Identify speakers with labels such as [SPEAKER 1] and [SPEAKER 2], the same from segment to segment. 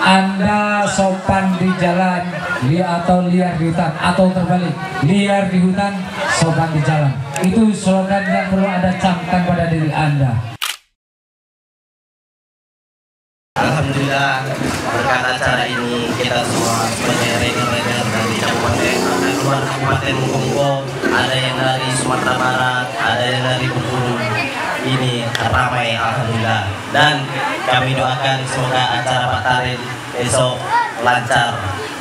[SPEAKER 1] Anda sopan di jalan li atau liar di hutan atau terbalik liar di hutan sopan di jalan. Itu slogan yang perlu ada camkan pada diri Anda.
[SPEAKER 2] Alhamdulillah berkat acara ini kita semua sebagai rider-rider dari Kabupaten Kabupaten Mungkongko ada yang dari Sumatera Barat ada yang dari Bengkulu ini ramai Alhamdulillah. Dan kami doakan semoga acara Pak Taril besok lancar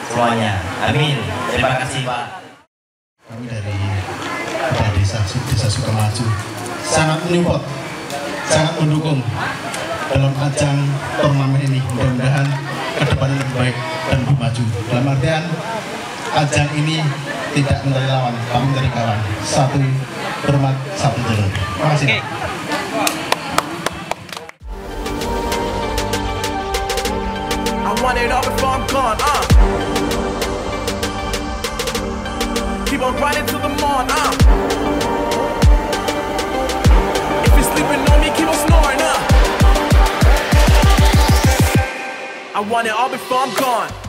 [SPEAKER 2] semuanya. Amin. Terima kasih Pak.
[SPEAKER 3] Kami dari Kepala Desa, Desa Sukamaju sangat menyupport, sangat mendukung dalam ajang turnamen ini. Mudah-mudahan ke depan lebih baik dan lebih maju. Dalam artian ajang ini tidak mencari lawan tapi mencari kawan. Satu hormat satu jalur terima kasih. Okay.
[SPEAKER 4] Want it all before I'm gone, uh. Keep on grinding till the morn, uh. If you're sleeping on me, keep on snoring, uh. I want it all before I'm gone.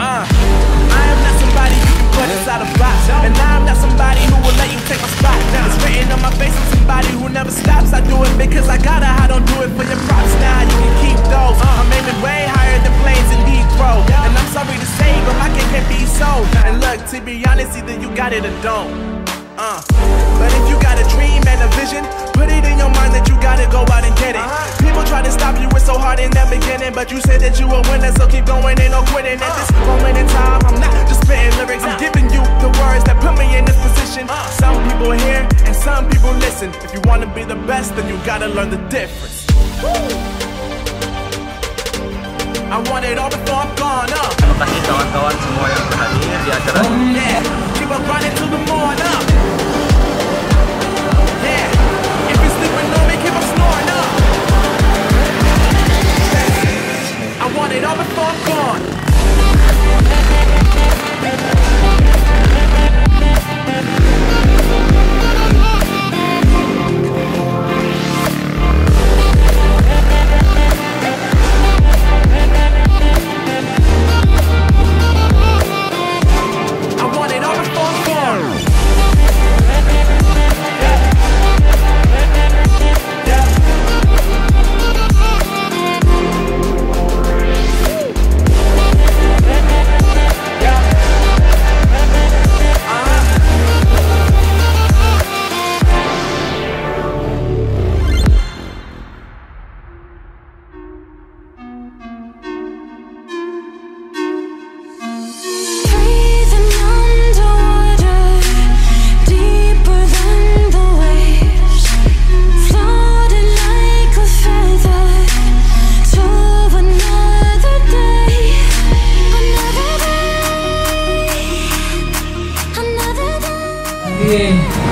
[SPEAKER 4] Uh, I am not somebody you can put inside a box. And I'm not somebody who will let you take my spot. Now It's written on my face, I'm somebody who never stops. I do it because I gotta, I don't do it for your props. Now you can keep those. I'm aiming way higher than planes in Heathrow. And I'm sorry to say, but my cake can't be sold. And look, to be honest, either you got it or don't. Uh, but if you got a dream and a vision, put it in your mind that you gotta go out and get it. Uh-huh. People try to stop you, it's so hard in the beginning, but you said that you a winner, so keep going, ain't no quitting. At this uh. moment in time, I'm not just spitting lyrics, I'm uh. giving you the words that put me in this position. Uh. Some people hear and some people listen. If you wanna be the best, then you gotta learn the difference. I want it all before I'm gone up.
[SPEAKER 2] terima kasih kawan-kawan semua yang hadir di acara ini
[SPEAKER 4] Yeah, keep on grinding till the morning up. It all before I'm.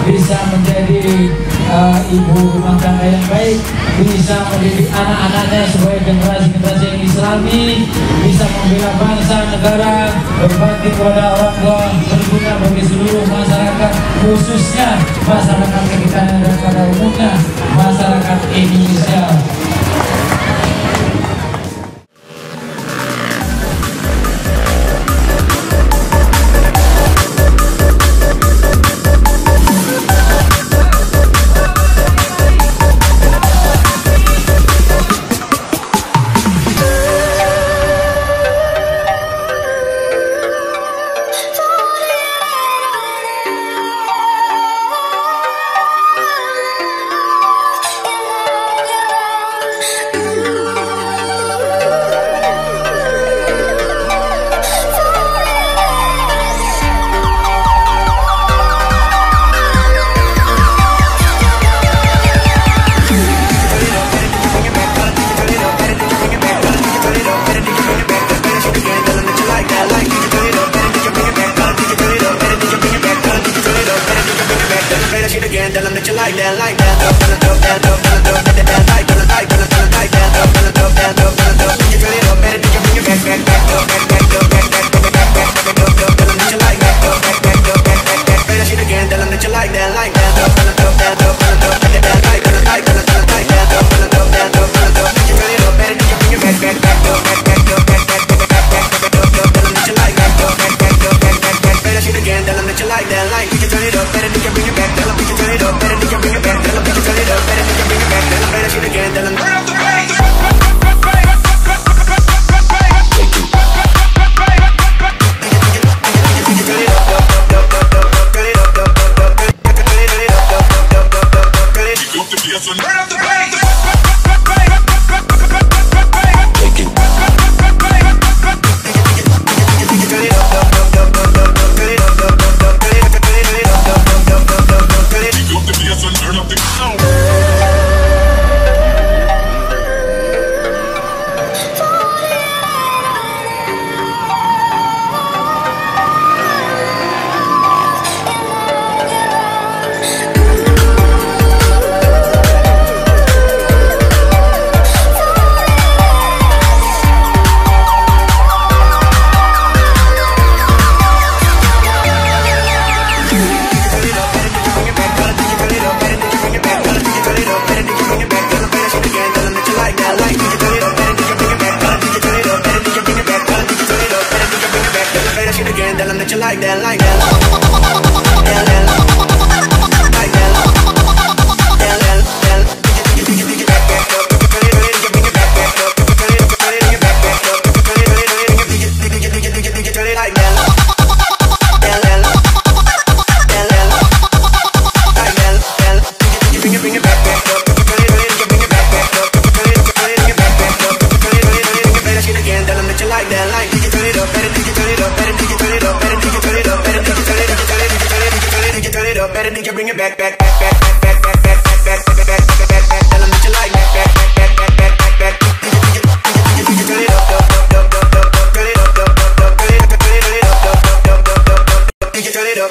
[SPEAKER 1] Bisa menjadi uh, ibu rumah tangga yang baik bisa mendidik anak-anaknya sebagai generasi-generasi yang islami bisa membela bangsa negara berbakti kepada orang tua berguna bagi seluruh masyarakat khususnya masyarakat kita dan pada umumnya masyarakat Indonesia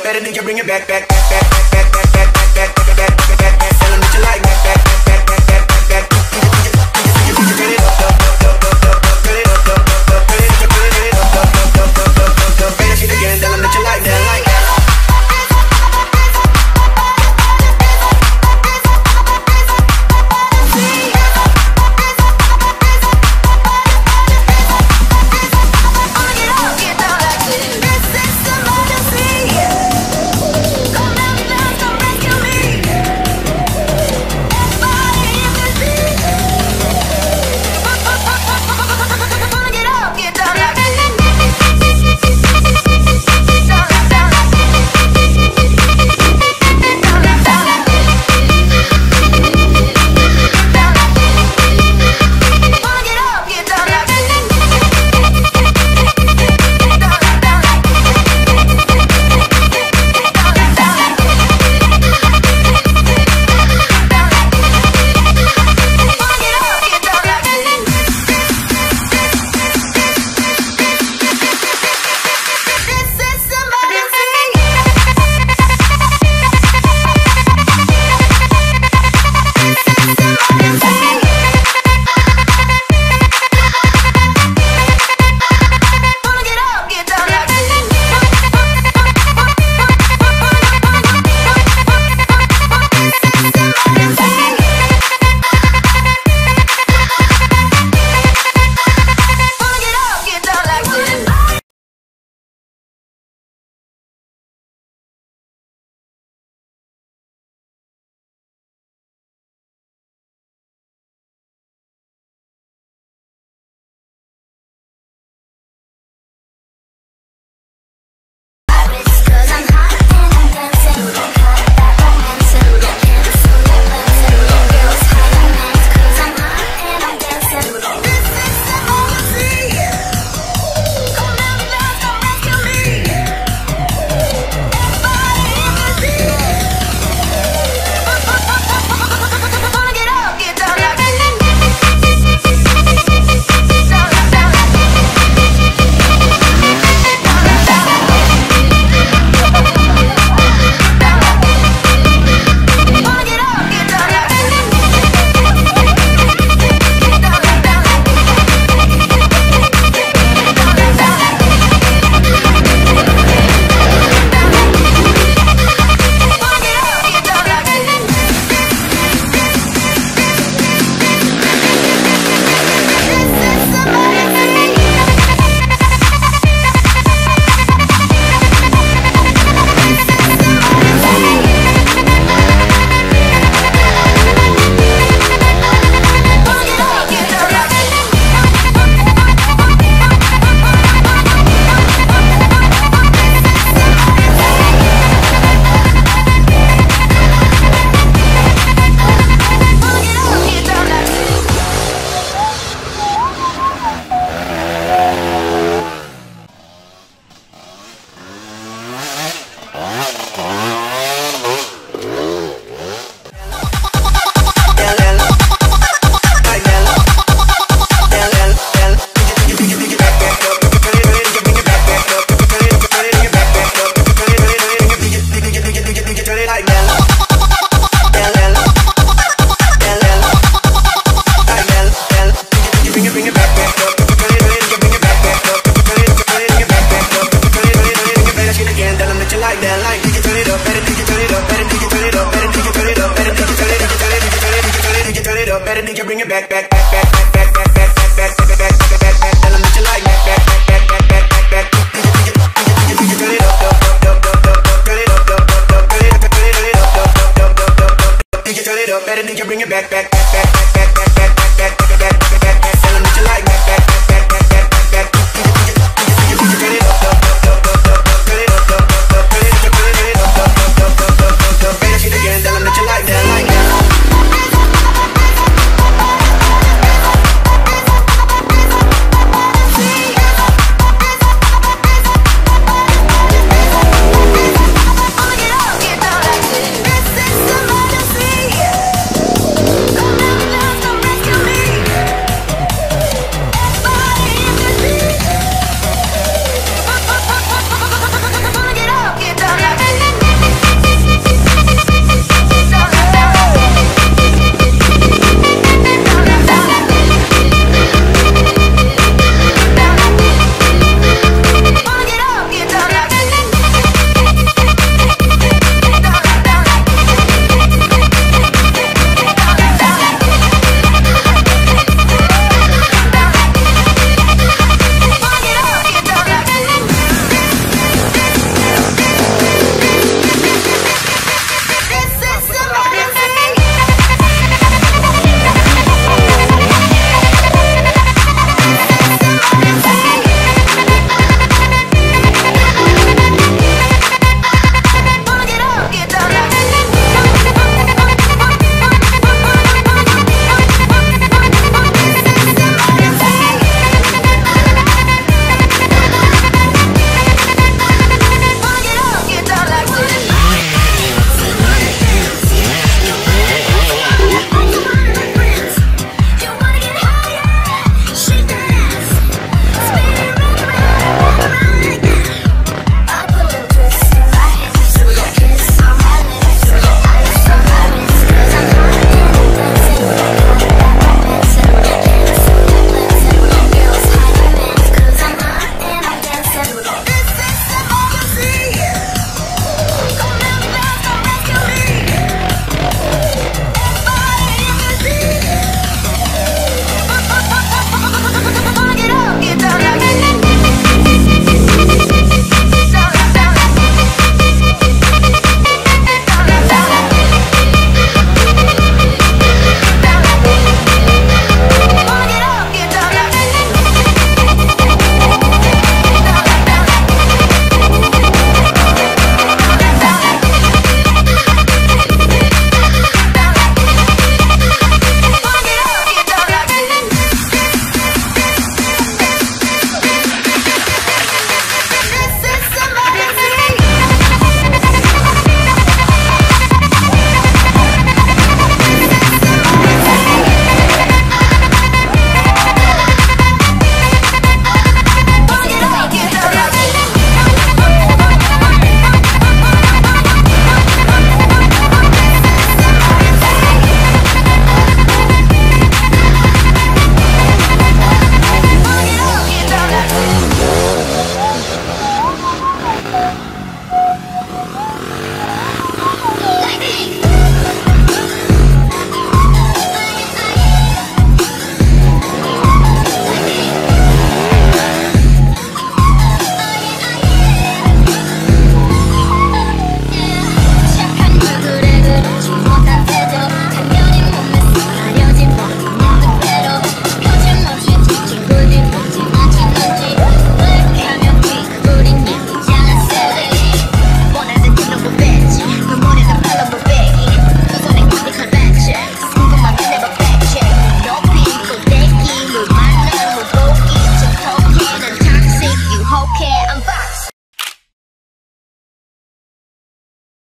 [SPEAKER 4] Better than you bring it back, back, back, back.